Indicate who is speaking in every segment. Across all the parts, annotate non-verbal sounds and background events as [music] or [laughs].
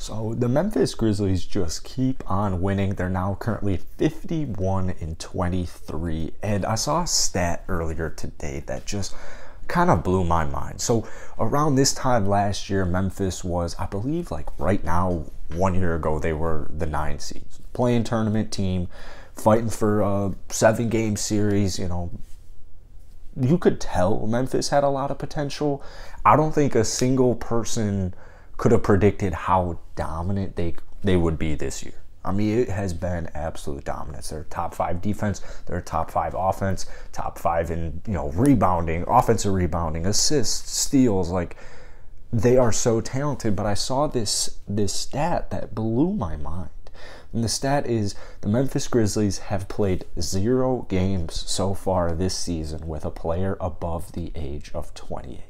Speaker 1: So the Memphis Grizzlies just keep on winning. They're now currently 51 and 23. And I saw a stat earlier today that just kind of blew my mind. So around this time last year, Memphis was, I believe, like right now, one year ago, they were the nine seeds, playing tournament team, fighting for a seven game series. You know, you could tell Memphis had a lot of potential. I don't think a single person could have predicted how dominant they they would be this year. I mean, it has been absolute dominance. They're top five defense. They're top five offense. Top five in you know rebounding, offensive rebounding, assists, steals. Like they are so talented. But I saw this this stat that blew my mind. And the stat is the Memphis Grizzlies have played zero games so far this season with a player above the age of 28.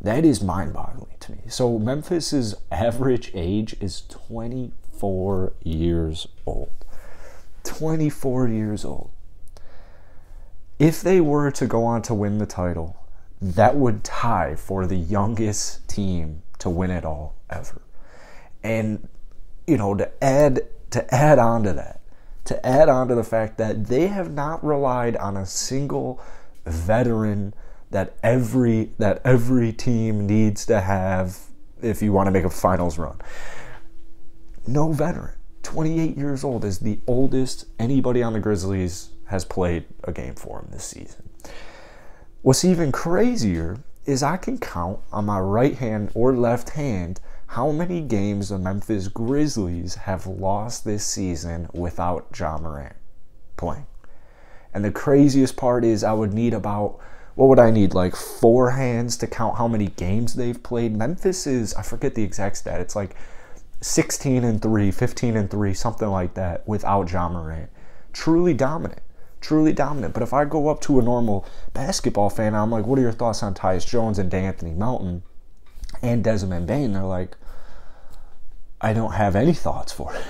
Speaker 1: That is mind boggling to me. So, Memphis's average age is 24 years old. 24 years old. If they were to go on to win the title, that would tie for the youngest team to win it all ever. And, you know, to add to add on to that, to add on to the fact that they have not relied on a single veteran that every that every team needs to have if you want to make a finals run. No veteran. 28 years old is the oldest anybody on the Grizzlies has played a game for him this season. What's even crazier is I can count on my right hand or left hand how many games the Memphis Grizzlies have lost this season without Ja Morant playing. And the craziest part is I would need about what would I need? Like four hands to count how many games they've played. Memphis is, I forget the exact stat. It's like 16 and 3, 15 and 3, something like that without Ja Morant. Truly dominant. Truly dominant. But if I go up to a normal basketball fan, I'm like, what are your thoughts on Tyus Jones and Anthony Melton and Desmond Bane? They're like, I don't have any thoughts for it.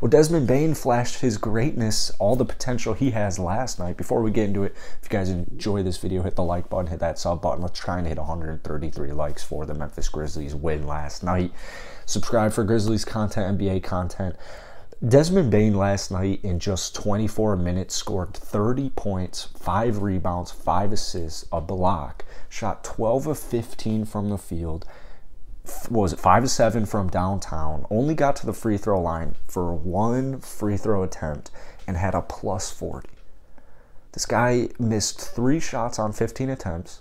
Speaker 1: Well, Desmond Bane flashed his greatness, all the potential he has last night. Before we get into it, if you guys enjoy this video, hit the like button, hit that sub button. Let's try and hit 133 likes for the Memphis Grizzlies win last night. Subscribe for Grizzlies content, NBA content. Desmond Bane last night in just 24 minutes scored 30 points, 5 rebounds, 5 assists, a block, shot 12 of 15 from the field, was it five to seven from downtown, only got to the free throw line for one free throw attempt and had a plus 40. This guy missed three shots on 15 attempts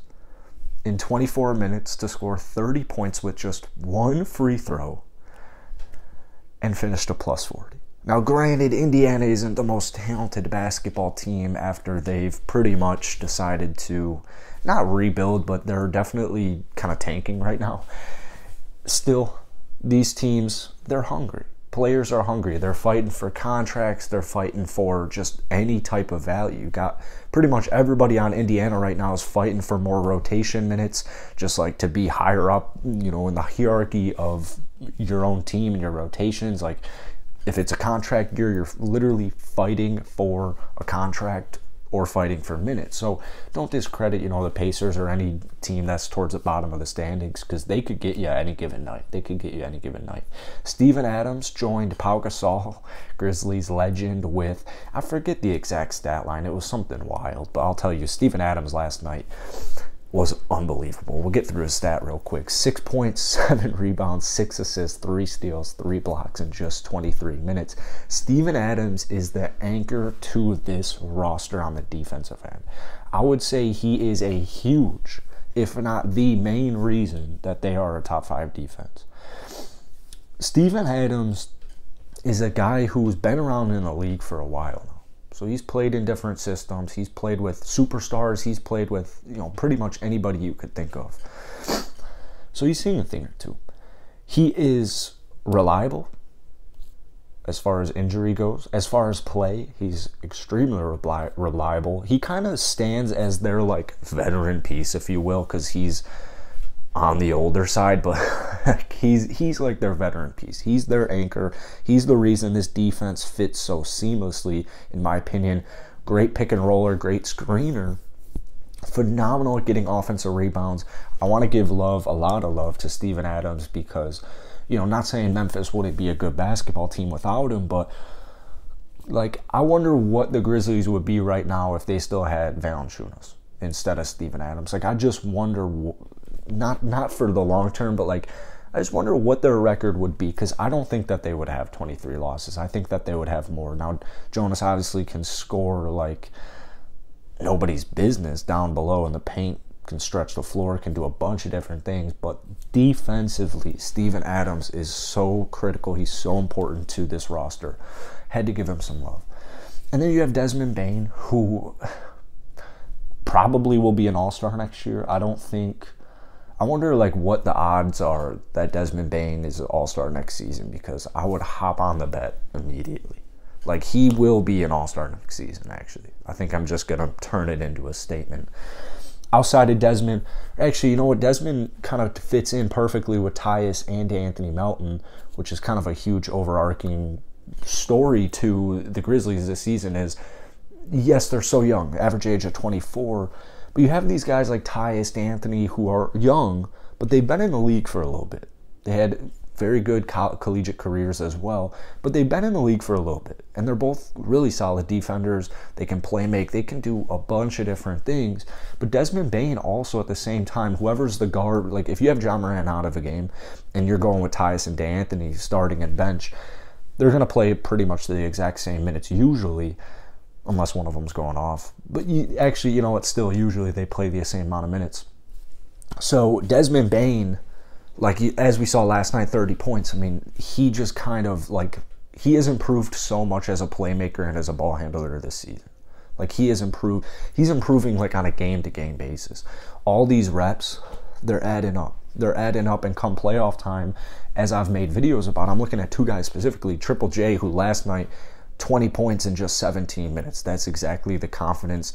Speaker 1: in 24 minutes to score 30 points with just one free throw and finished a plus 40. Now, granted, Indiana isn't the most talented basketball team after they've pretty much decided to not rebuild, but they're definitely kind of tanking right now still, these teams, they're hungry. Players are hungry. They're fighting for contracts. They're fighting for just any type of value. You got pretty much everybody on Indiana right now is fighting for more rotation minutes, just like to be higher up, you know, in the hierarchy of your own team and your rotations. Like, if it's a contract year, you're literally fighting for a contract or fighting for minutes. So don't discredit, you know, the Pacers or any team that's towards the bottom of the standings because they could get you any given night. They could get you any given night. Steven Adams joined Pau Gasol, Grizzlies legend, with I forget the exact stat line. It was something wild, but I'll tell you, Steven Adams last night was unbelievable. We'll get through his stat real quick. Six points, [laughs] seven rebounds, six assists, three steals, three blocks in just 23 minutes. Steven Adams is the anchor to this roster on the defensive end. I would say he is a huge, if not the main reason that they are a top five defense. Steven Adams is a guy who's been around in the league for a while. So he's played in different systems. He's played with superstars. He's played with, you know, pretty much anybody you could think of. So he's seen a thing or two. He is reliable as far as injury goes. As far as play, he's extremely reliable. He kind of stands as their like veteran piece, if you will, because he's on the older side, but [laughs] he's he's like their veteran piece. He's their anchor. He's the reason this defense fits so seamlessly, in my opinion. Great pick and roller, great screener, phenomenal at getting offensive rebounds. I want to give love, a lot of love to Steven Adams because You know, not saying Memphis wouldn't be a good basketball team without him, but like I wonder what the Grizzlies would be right now if they still had Valanciunas instead of Steven Adams. Like I just wonder, not not for the long term, but like I just wonder what their record would be because I don't think that they would have 23 losses. I think that they would have more. Now Jonas obviously can score like nobody's business down below in the paint can stretch the floor, can do a bunch of different things. But defensively, Steven Adams is so critical. He's so important to this roster. Had to give him some love. And then you have Desmond Bane, who probably will be an all star next year. I don't think. I wonder like what the odds are that Desmond Bane is an all star next season because I would hop on the bet immediately. Like he will be an all star next season, actually. I think I'm just gonna turn it into a statement outside of Desmond, actually, you know what? Desmond kind of fits in perfectly with Tyus and Anthony Melton, which is kind of a huge overarching story to the Grizzlies this season. Is yes, they're so young, average age of 24, but you have these guys like Tyus, Anthony, who are young, but they've been in the league for a little bit. They had very good collegiate careers as well. But they've been in the league for a little bit, and they're both really solid defenders. They can play make, they can do a bunch of different things. But Desmond Bane also at the same time, whoever's the guard, like if you have Ja Morant out of a game and you're going with Tyus and Anthony starting at bench, they're going to play pretty much the exact same minutes usually unless one of them's going off. But you, actually, you know what? Still, usually they play the same amount of minutes. So Desmond Bane, like as we saw last night 30 points i mean he just kind of like he has improved so much as a playmaker and as a ball handler this season like he has improved he's improving like on a game to game basis all these reps they're adding up they're adding up and come playoff time as i've made videos about i'm looking at two guys specifically triple j who last night 20 points in just 17 minutes that's exactly the confidence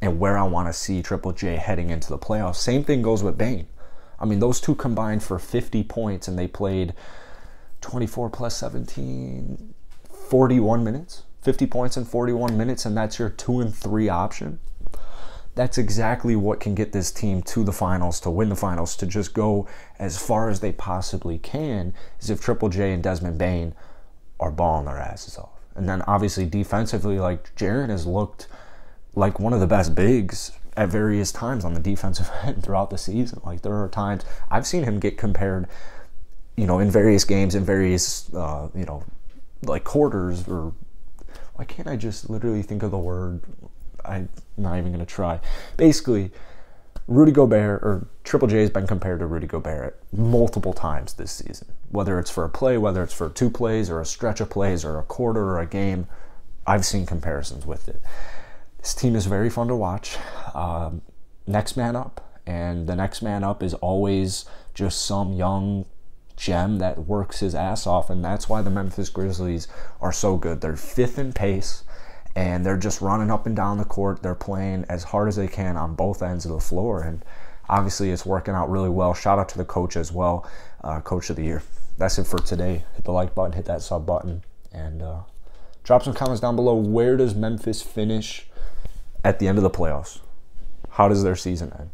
Speaker 1: and where i want to see triple j heading into the playoffs same thing goes with bane I mean, those two combined for 50 points and they played 24 plus 17, 41 minutes. 50 points in 41 minutes, and that's your two and three option. That's exactly what can get this team to the finals, to win the finals, to just go as far as they possibly can, is if Triple J and Desmond Bane are balling their asses off. And then obviously defensively, like Jaren has looked like one of the best bigs at various times on the defensive [laughs] end throughout the season. Like there are times I've seen him get compared, you know, in various games, in various, uh, you know, like quarters or why can't I just literally think of the word? I'm not even going to try. Basically, Rudy Gobert or Triple J has been compared to Rudy Gobert multiple times this season. Whether it's for a play, whether it's for two plays or a stretch of plays or a quarter or a game, I've seen comparisons with it. This team is very fun to watch. Um, next man up, and the next man up is always just some young gem that works his ass off, and that's why the Memphis Grizzlies are so good. They're fifth in pace, and they're just running up and down the court. They're playing as hard as they can on both ends of the floor, and obviously it's working out really well. Shout out to the coach as well, uh, coach of the year. That's it for today. Hit the like button, hit that sub button, and uh, drop some comments down below. Where does Memphis finish? at the end of the playoffs? How does their season end?